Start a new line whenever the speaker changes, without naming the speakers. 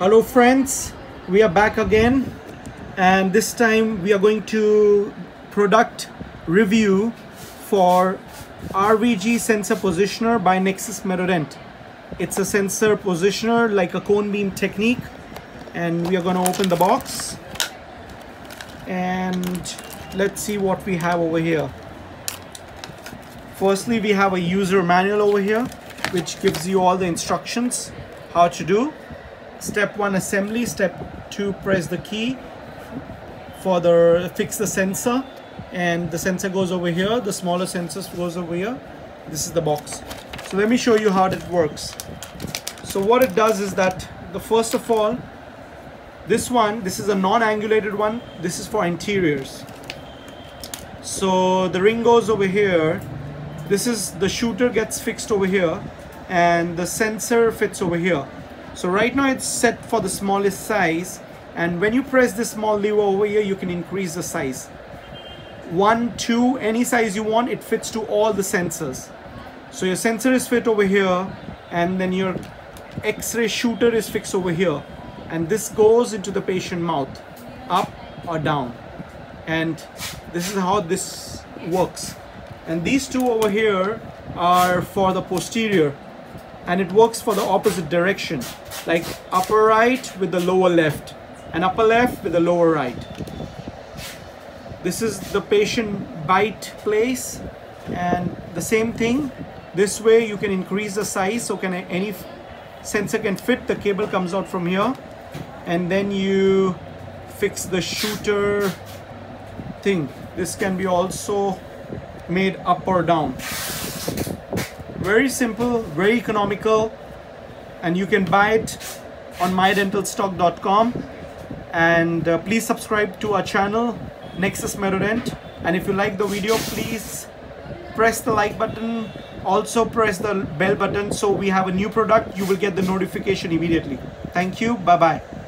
Hello friends, we are back again and this time we are going to product review for RVG sensor positioner by Nexus Medodent. It's a sensor positioner like a cone beam technique and we are going to open the box and let's see what we have over here. Firstly, we have a user manual over here which gives you all the instructions how to do step one assembly. Step two press the key for the fix the sensor. And the sensor goes over here. The smaller sensors goes over here. This is the box. So let me show you how it works. So what it does is that the first of all this one this is a non-angulated one. This is for anteriors. So the ring goes over here. This is the shooter gets fixed over here. And the sensor fits over here so right now it's set for the smallest size and when you press this small lever over here you can increase the size. One, two, any size you want it fits to all the sensors. So your sensor is fit over here and then your x-ray shooter is fixed over here and this goes into the patient mouth up or down and this is how this works and these two over here are for the posterior and it works for the opposite direction. Like upper right with the lower left and upper left with the lower right. This is the patient bite place and the same thing. This way you can increase the size so can any sensor can fit the cable comes out from here. And then you fix the shooter thing. This can be also made up or down very simple, very economical, and you can buy it on mydentalstock.com. And uh, please subscribe to our channel, Nexus Medodent. And if you like the video, please press the like button. Also press the bell button so we have a new product, you will get the notification immediately. Thank you. Bye-bye.